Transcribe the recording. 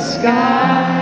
sky.